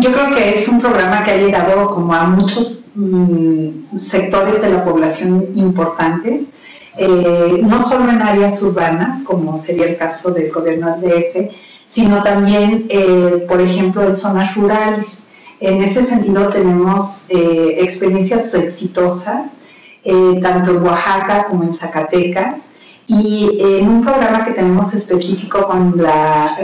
yo creo que es un programa que ha llegado como a muchos mm, sectores de la población importantes, eh, no solo en áreas urbanas, como sería el caso del gobierno del DF, sino también, eh, por ejemplo, en zonas rurales. En ese sentido tenemos eh, experiencias exitosas, tanto en Oaxaca como en Zacatecas, y en un programa que tenemos específico con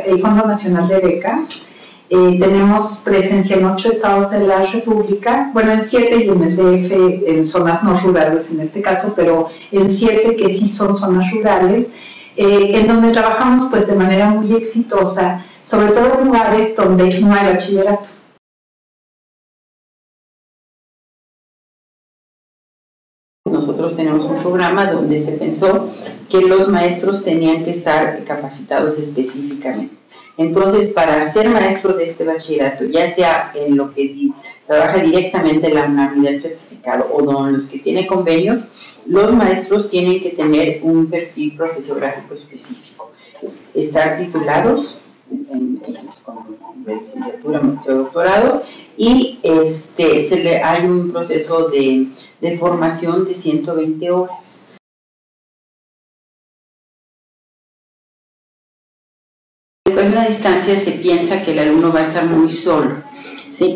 el Fondo Nacional de Becas, eh, tenemos presencia en ocho estados de la República, bueno, en siete y en el DF, en zonas no rurales en este caso, pero en siete que sí son zonas rurales, eh, en donde trabajamos pues de manera muy exitosa, sobre todo en lugares donde no hay bachillerato. Nosotros tenemos un programa donde se pensó que los maestros tenían que estar capacitados específicamente. Entonces, para ser maestro de este bachillerato, ya sea en lo que trabaja directamente la UNAM del certificado o en los que tiene convenios, los maestros tienen que tener un perfil profesográfico específico. Estar titulados en, con licenciatura, maestría, doctorado y este, se le, hay un proceso de, de formación de 120 horas distancia se piensa que el alumno va a estar muy solo.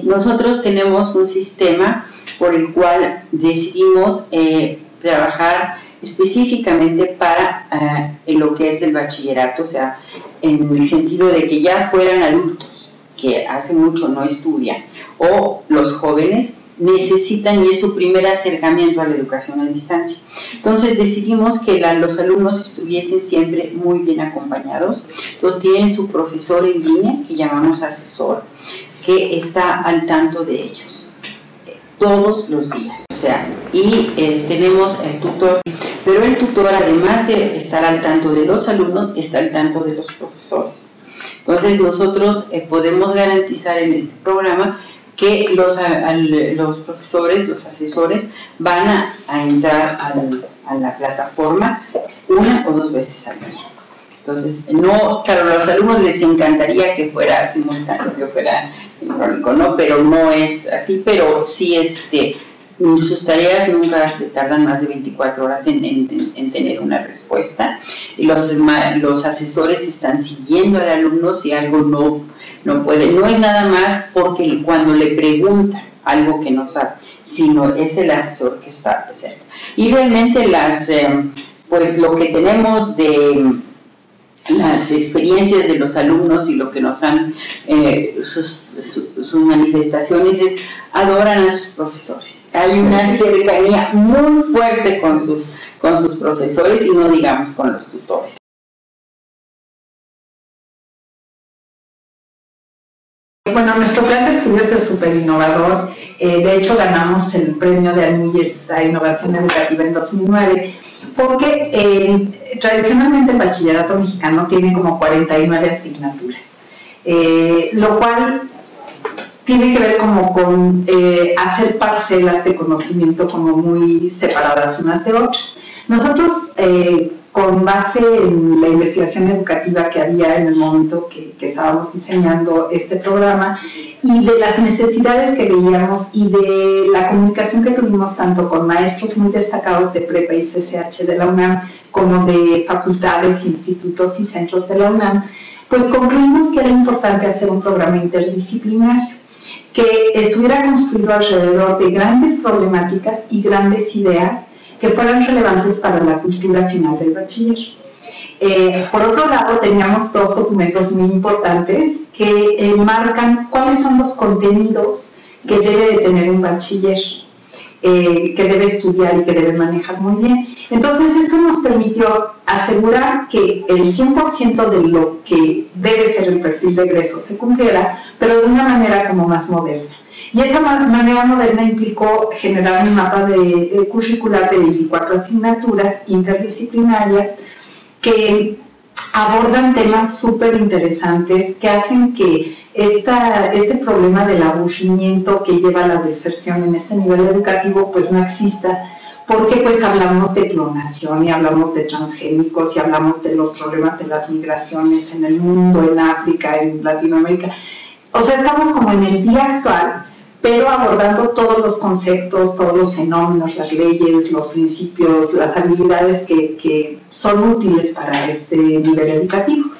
Nosotros tenemos un sistema por el cual decidimos eh, trabajar específicamente para eh, lo que es el bachillerato, o sea, en el sentido de que ya fueran adultos que hace mucho no estudian, o los jóvenes necesitan y es su primer acercamiento a la educación a distancia. Entonces decidimos que los alumnos estuviesen siempre muy bien acompañados. Entonces tienen su profesor en línea, que llamamos asesor, que está al tanto de ellos eh, todos los días. O sea, y eh, tenemos el tutor, pero el tutor además de estar al tanto de los alumnos, está al tanto de los profesores. Entonces nosotros eh, podemos garantizar en este programa que los, los profesores, los asesores, van a, entrar a la plataforma una o dos veces al día. Entonces, no, claro, a los alumnos les encantaría que fuera simultáneo, que fuera sincrónico, ¿no? Pero no es así, pero sí este, sus tareas nunca se tardan más de 24 horas en, en, tener una respuesta. Los, los asesores están siguiendo al alumno si algo no no puede, no es nada más porque cuando le pregunta algo que no sabe, sino es el asesor que está presente. Y realmente las, eh, pues lo que tenemos de las experiencias de los alumnos y lo que nos han, eh, sus, sus, manifestaciones es, adoran a sus profesores. Hay una cercanía muy fuerte con sus, con sus profesores y no digamos con los tutores. Bueno, nuestro plan de estudios es súper innovador. Eh, de hecho, ganamos el premio de Almuyes a Innovación Educativa en 2009, porque eh, tradicionalmente el bachillerato mexicano tiene como 49 asignaturas, eh, lo cual tiene que ver como con hacer parcelas de conocimiento como muy separadas unas de otras. Nosotros con base en la investigación educativa que había en el momento que, estábamos diseñando este programa y de las necesidades que veíamos y de la comunicación que tuvimos tanto con maestros muy destacados de prepa y CCH de la UNAM como de facultades, institutos y centros de la UNAM, pues concluimos que era importante hacer un programa interdisciplinario que estuviera construido alrededor de grandes problemáticas y grandes ideas que fueran relevantes para la cultura final del bachiller. Eh, por otro lado, teníamos dos documentos muy importantes que eh, marcan cuáles son los contenidos que debe de tener un bachiller, eh, que debe estudiar y que debe manejar muy bien. Entonces, esto nos permitió asegurar que el 100% de lo que debe ser el perfil de egreso se cumpliera, pero de una manera como más moderna. Y esa manera moderna implicó generar un mapa de, curricular de 24 asignaturas interdisciplinarias que abordan temas súper interesantes que hacen que esta, este problema del aburrimiento que lleva a la deserción en este nivel educativo pues no exista. Porque pues hablamos de clonación y hablamos de transgénicos y hablamos de los problemas de las migraciones en el mundo, en África, en Latinoamérica. O sea, estamos como en el día actual, pero abordando todos los conceptos, todos los fenómenos, las leyes, los principios, las habilidades que, que son útiles para este nivel educativo.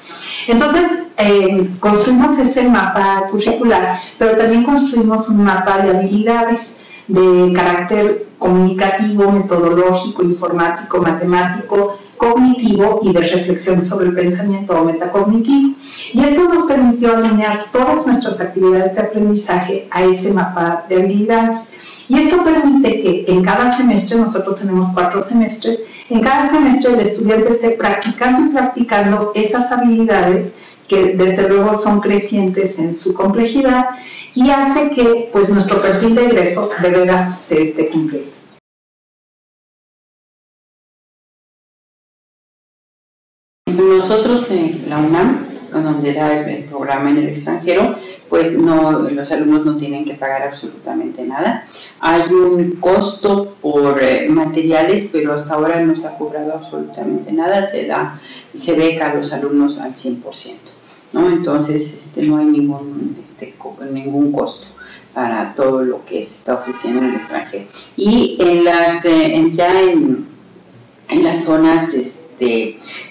Entonces, eh, construimos ese mapa curricular, pero también construimos un mapa de habilidades de carácter comunicativo, metodológico, informático, matemático, cognitivo y de reflexión sobre el pensamiento o metacognitivo. Y esto nos permitió alinear todas nuestras actividades de aprendizaje a ese mapa de habilidades. Y esto permite que en cada semestre, nosotros tenemos cuatro semestres, en cada semestre el estudiante esté practicando y practicando esas habilidades que desde luego son crecientes en su complejidad y hace que pues, nuestro perfil de egreso de veras se esté completo. Nosotros en la UNAM, donde da el programa en el extranjero, pues no, los alumnos no tienen que pagar absolutamente nada. Hay un costo por eh, materiales, pero hasta ahora no se ha cobrado absolutamente nada, se da, se beca a los alumnos al 100%, ¿no? Entonces este, no hay ningún, este, ningún costo para todo lo que se está ofreciendo en el extranjero. Y en las, eh, ya en, en las zonas... Este,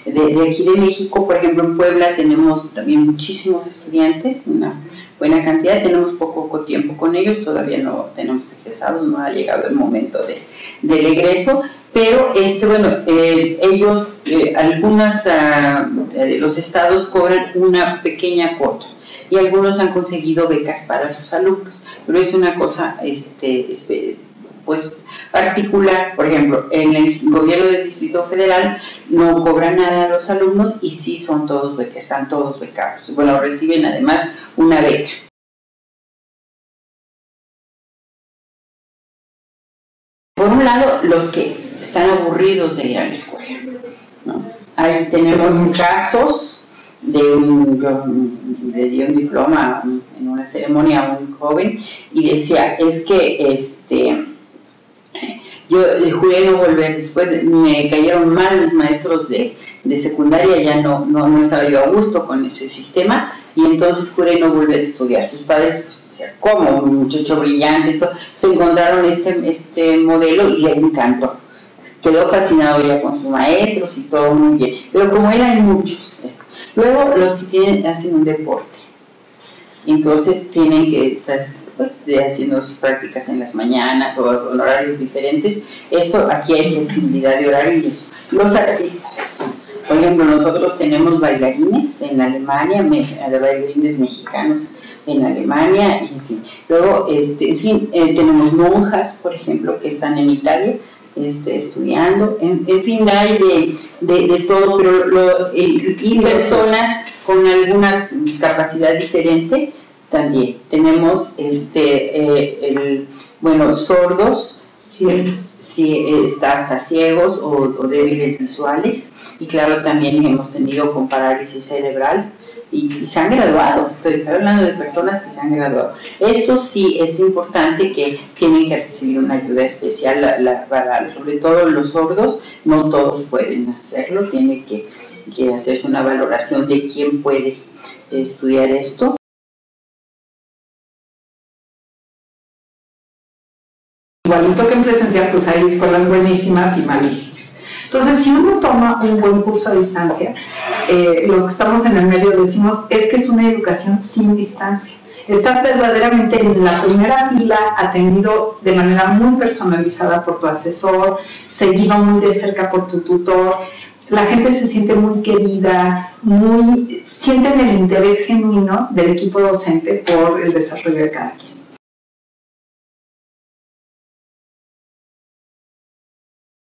de, aquí de México, por ejemplo en Puebla tenemos también muchísimos estudiantes, una buena cantidad, tenemos poco, tiempo con ellos, todavía no tenemos egresados, no ha llegado el momento de, del egreso, pero este, bueno, eh, ellos, eh, algunos ah, de los estados cobran una pequeña cuota y algunos han conseguido becas para sus alumnos, pero es una cosa este, pues particular, por ejemplo, en el gobierno del Distrito Federal no cobran nada a los alumnos y sí son todos becas, están todos becados. Bueno, reciben además una beca. Por un lado, los que están aburridos de ir a la escuela. ¿no? Ahí tenemos casos de un, le dio un diploma en una ceremonia a un joven y decía, es que este yo juré no volver, después me cayeron mal mis maestros de, de secundaria, ya no, no, no, estaba yo a gusto con ese sistema y entonces juré no volver a estudiar. Sus padres, pues, ¿cómo? Un muchacho brillante, todo. se encontraron este, este modelo y le encantó. Quedó fascinado ya con sus maestros y todo muy bien. Pero como eran muchos, luego los que tienen, hacen un deporte. Entonces tienen que pues, de haciendo sus prácticas en las mañanas o en horarios diferentes. Esto aquí hay flexibilidad de horarios. Los artistas, por ejemplo, nosotros tenemos bailarines en Alemania, bailarines mexicanos en Alemania, en fin. Luego, este, en fin, eh, tenemos monjas, por ejemplo, que están en Italia. Este, estudiando, en, fin, hay de, de, todo, pero lo, y personas con alguna capacidad diferente también. Tenemos este, eh, el, bueno, sordos, si, si eh, está hasta ciegos o, débiles visuales, y claro, también hemos tenido con parálisis cerebral. Y, se han graduado, estoy hablando de personas que se han graduado. Esto sí es importante que tienen que recibir una ayuda especial, para, sobre todo los sordos, no todos pueden hacerlo, tiene que, que hacerse una valoración de quién puede estudiar esto igualito que en presencial, pues hay escuelas buenísimas y malísimas. Entonces, si uno toma un buen curso a distancia, eh, los que estamos en el medio decimos, es que es una educación sin distancia. Estás verdaderamente en la primera fila, atendido de manera muy personalizada por tu asesor, seguido muy de cerca por tu tutor. La gente se siente muy querida, muy sienten el interés genuino del equipo docente por el desarrollo de cada quien.